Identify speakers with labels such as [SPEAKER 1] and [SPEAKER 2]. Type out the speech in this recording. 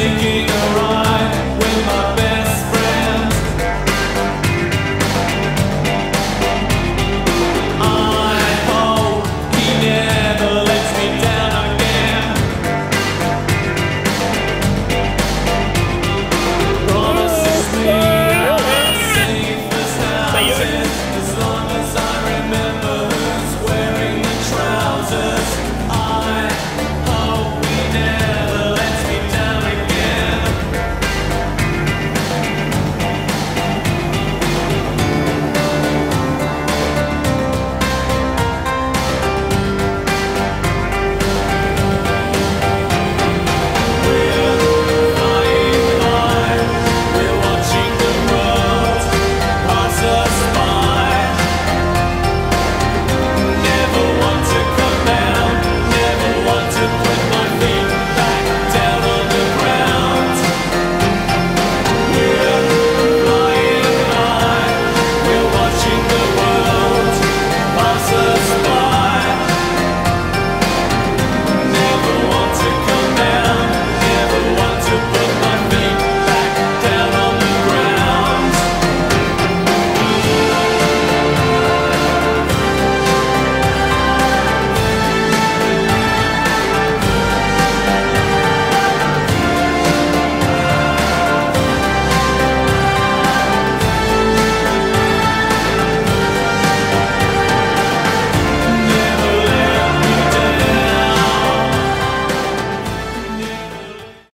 [SPEAKER 1] making